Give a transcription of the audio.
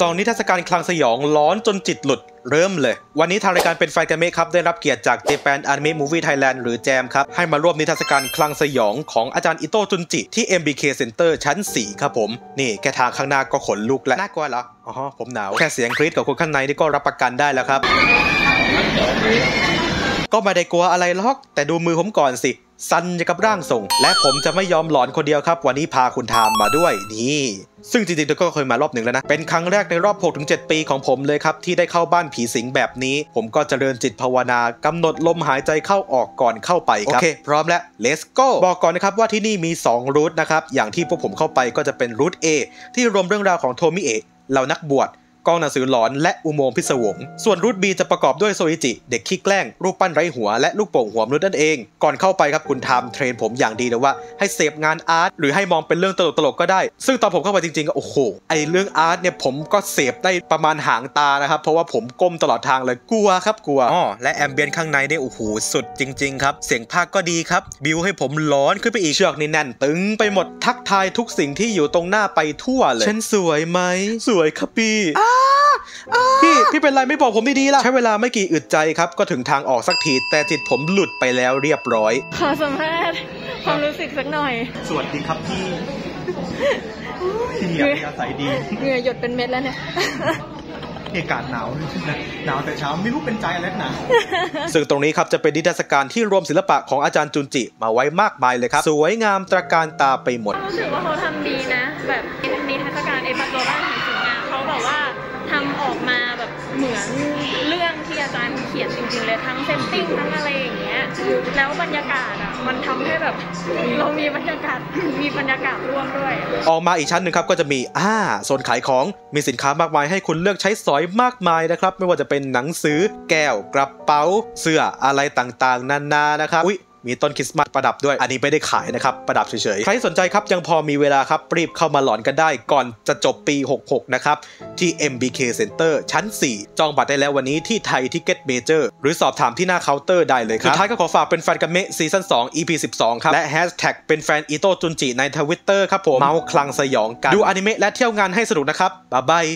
สองนิทรรศการคลังสยองร้อนจนจิตหลุดเริ่มเลย วันนี้ทางรายการเป็นไฟกันเมครับ ได้รับเกียรติจาก Japan Anime Movie Thailand หรือแจมครับ ให้มาร่วมนิทรรศการคลังสยองของอาจารย์อิโต้จุนจิ ที่ MBK Center ชั้น 4 ครับผม นี่แค่ทางข้างหน้าก็ขนลุกแล้วน่ากลัวเหรออ๋อผมหนาว แค่เสียงกรี๊ดกับคนข้างในนี่ก็รับประกันได้แล้วครับ ก็ไม่ได้กลัวอะไรหรอก แต่ดูมือผมก่อนสิสันจะกับร่างทรง และผมจะไม่ยอมหลอนคนเดียวครับ วันนี้พาคุณทามมาด้วยนี่ ซึ่งจริงๆเธอก็เคยมารอบหนึ่งแล้วนะ เป็นครั้งแรกในรอบ 6-7 ปีของผมเลยครับ ที่ได้เข้าบ้านผีสิงแบบนี้ ผมก็เจริญจิตภาวนากำหนดลมหายใจเข้าออกก่อนเข้าไปครับ โอเค พร้อมแล้ว let's go บอกก่อนนะครับว่าที่นี่มี 2 route นะครับ อย่างที่พวกผมเข้าไปก็จะเป็นรูท A ที่รวมเรื่องราวของโทมิเอะเหล่านักบวช กองหนังสือหลอนและอุโมงค์พิศวง ส่วน route B จะประกอบด้วยโซอิจิ เด็กขี้แกล้ง รูปปั้นไร้หัวและลูกโป่งหัวมนุษย์นั่นเอง ก่อนเข้าไปครับคุณทาม train ผมอย่างดีเลยว่า ให้เสพงานอาร์ตหรือให้มองเป็นเรื่องตลกๆก็ได้ ซึ่งตอนผมเข้าไปจริงๆก็โอ้โหไอเรื่องอาร์ตเนี่ยผมก็เสพได้ประมาณหางตานะครับเพราะว่าผมก้มตลอดทางเลยกลัวครับกลัวอ๋อและแอมเบียนข้างในเนี่ยโอ้โหสุดจริงๆครับเสียงภาคก็ดีครับบิวให้ผมร้อนขึ้นไปอีกเชือกนี่แน่นตึงไปหมดทักทายทุกสิ่งที่อยู่ตรงหน้าไปทั่วเลยฉันสวยไหมสวยครับพี่ พี่พี่เป็นไรไม่บอกผมดีๆล่ะ ใช้เวลาไม่กี่อึดใจครับ ก็ถึงทางออกสักที แต่จิตผมหลุดไปแล้วเรียบร้อย ขอสัมภาษณ์ความรู้สึกสักหน่อย สวัสดีครับพี่พี่อัธยาศัยดีเหงื่อหยดเป็นเม็ดแล้วเนี่ยอากาศหนาวหนาวแต่เช้าไม่รู้เป็นใจอะไรหนาซึ่งตรงนี้ครับจะเป็นนิทรรศการที่รวมศิลปะของอาจารย์จุนจิมาไว้มากมายเลยครับ สวยงามตระการตาไปหมดรู้สึกว่าเขาทำดีนะ แบบนิทรร เหมือนเรื่องที่อาจารย์เขียนจริงๆเลยทั้ง setting ทั้งอะไรอย่างเงี้ยแล้วบรรยากาศอะมันทำให้แบบเรามีบรรยากาศมีบรรยากาศร่วมด้วย ออกมาอีกชั้นหนึ่งครับก็จะมีอ่าโซนขายของมีสินค้ามากมายให้คุณเลือกใช้สอยมากมายนะครับ ไม่ว่าจะเป็นหนังสือ แก้วกระเป๋า เสื้ออะไรต่างๆนานานะครับอุ้ย มีต้นคริสต์มาสประดับด้วย อันนี้ไม่ได้ขายนะครับ ประดับเฉยๆ ใครสนใจครับยังพอมีเวลาครับ รีบเข้ามาหลอนกันได้ก่อนจะจบปี 66 นะครับ ที่ MBK Center ชั้น 4 จองบัตรได้แล้ววันนี้ที่ Thai Ticket Major หรือสอบถามที่หน้าเคาน์เตอร์ได้เลยครับ สุดท้ายก็ขอฝากเป็นแฟนกันเมะ season 2 EP 12 ครับ และแฮชแท็กเป็นแฟนอิโตจุนจิในทวิตเตอร์ครับผมเมาส์คลังสยองกันดูอนิเมะและเที่ยวงานให้สนุกนะครับบ๊ายบาย